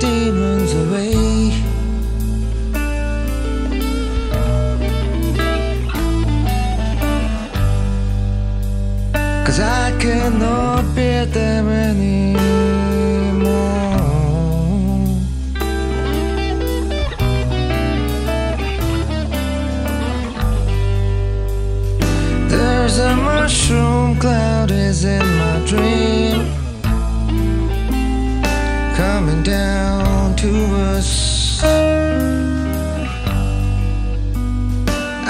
demons away. Cause I cannot bear them anymore.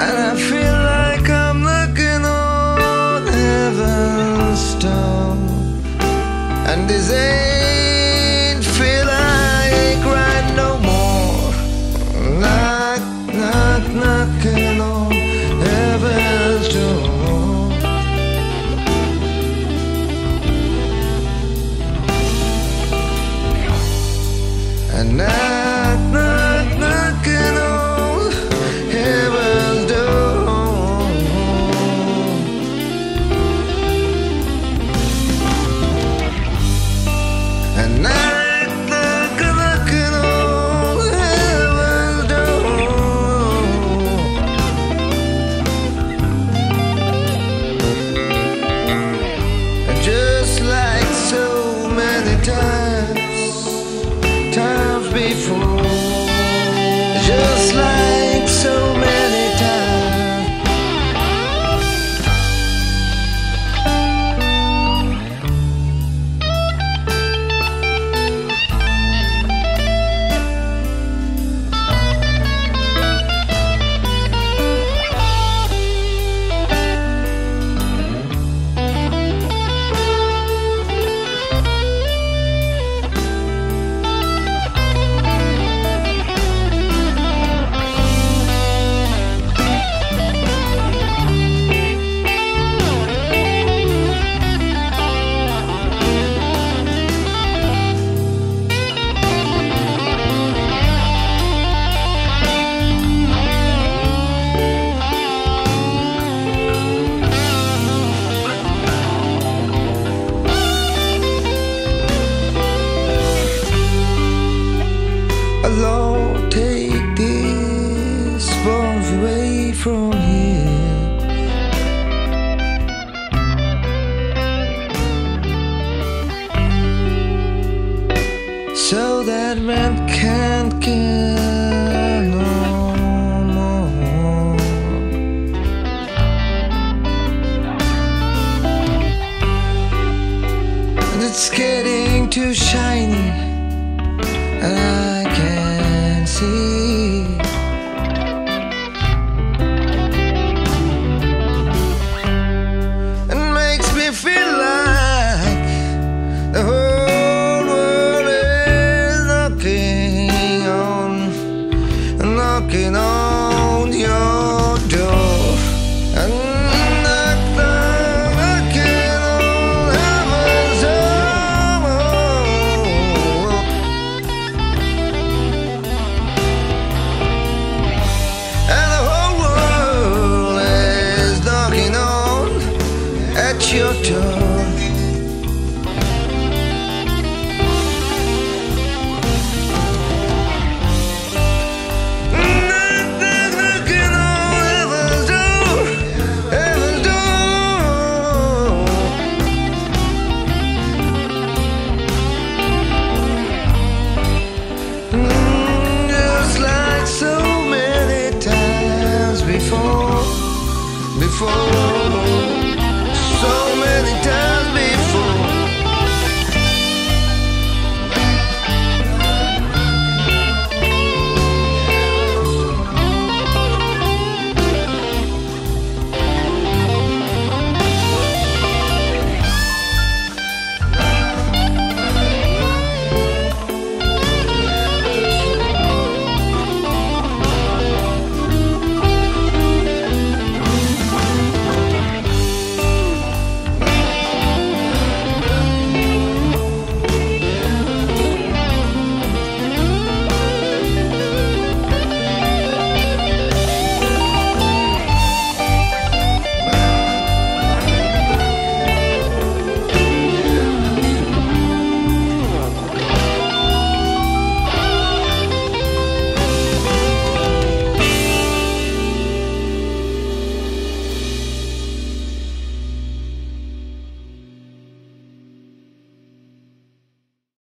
And I feel like I'm looking on heaven's stone And this ain't feel like right no more. Knock, knock, knocking on heaven's door. And knock, Take away from here. So that man can't kill no more. And it's getting too shiny and I knocking on your door.